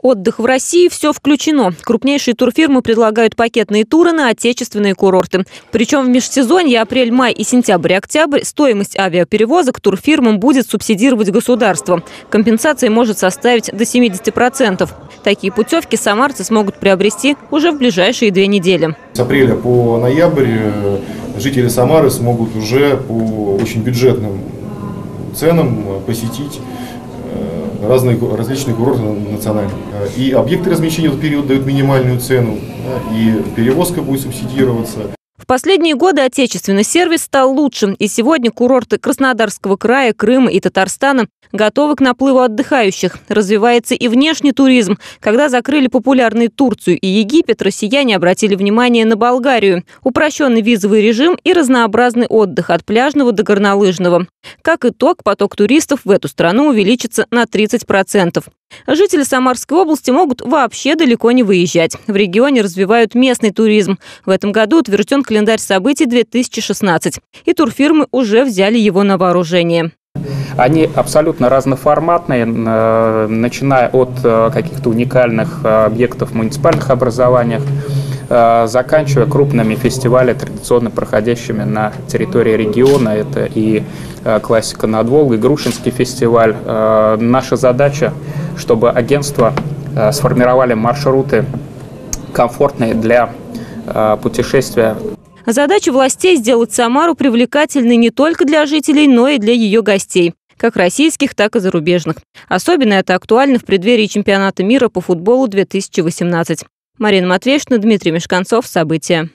Отдых в России – все включено. Крупнейшие турфирмы предлагают пакетные туры на отечественные курорты. Причем в межсезонье апрель-май и сентябрь-октябрь стоимость авиаперевозок турфирмам будет субсидировать государство. Компенсация может составить до 70%. Такие путевки самарцы смогут приобрести уже в ближайшие две недели. С апреля по ноябрь э, жители Самары смогут уже по очень бюджетным ценам посетить разные различные курорты национальные. И объекты размещения в этот период дают минимальную цену, и перевозка будет субсидироваться. В последние годы отечественный сервис стал лучшим, и сегодня курорты Краснодарского края, Крыма и Татарстана готовы к наплыву отдыхающих. Развивается и внешний туризм. Когда закрыли популярные Турцию и Египет, россияне обратили внимание на Болгарию. Упрощенный визовый режим и разнообразный отдых от пляжного до горнолыжного. Как итог, поток туристов в эту страну увеличится на 30%. Жители Самарской области могут вообще далеко не выезжать. В регионе развивают местный туризм. В этом году утвержден календарь событий 2016. И турфирмы уже взяли его на вооружение. Они абсолютно разноформатные, э, начиная от э, каких-то уникальных э, объектов в муниципальных образованиях, заканчивая крупными фестивалями, традиционно проходящими на территории региона. Это и классика над Волгой, Грушинский фестиваль. Наша задача, чтобы агентства сформировали маршруты комфортные для путешествия Задача властей сделать Самару привлекательной не только для жителей, но и для ее гостей как российских, так и зарубежных. Особенно это актуально в преддверии чемпионата мира по футболу 2018. Марина Матвеевна, Дмитрий Мешканцов. События.